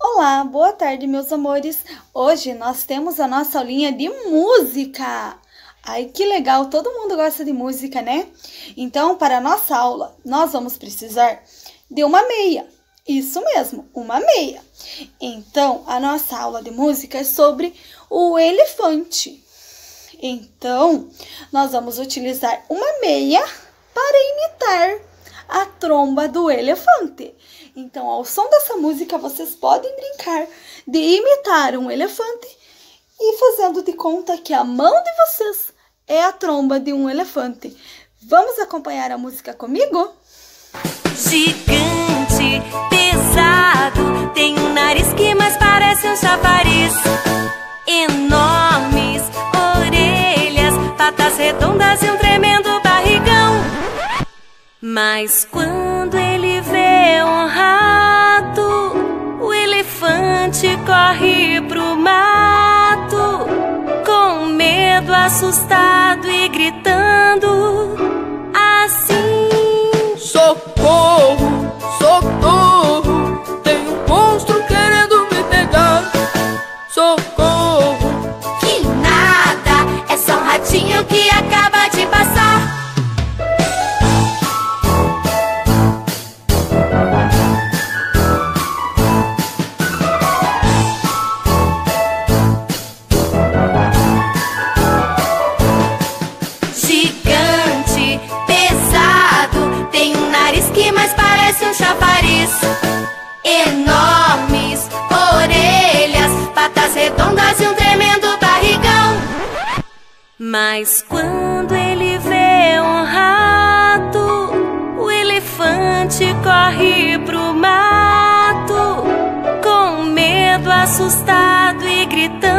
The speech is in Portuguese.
Olá, boa tarde, meus amores. Hoje nós temos a nossa aulinha de música. Ai, que legal! Todo mundo gosta de música, né? Então, para a nossa aula, nós vamos precisar de uma meia. Isso mesmo, uma meia. Então, a nossa aula de música é sobre o elefante. Então, nós vamos utilizar uma meia para imitar a tromba do elefante. Então, ao som dessa música, vocês podem brincar de imitar um elefante e fazendo de conta que a mão de vocês é a tromba de um elefante. Vamos acompanhar a música comigo? Gigante, pesado, tem um nariz que mais parece um chafariz. Enormes orelhas, patas redondas e. Mas quando ele vê um rato, o elefante corre pro mato, com medo, assustado e gritando assim: Socorro, socorro, tem um monstro querendo me pegar. Socorro, Que nada, é só um ratinho que acaba Mas quando ele vê um rato, o elefante corre pro mato, com medo assustado e gritando.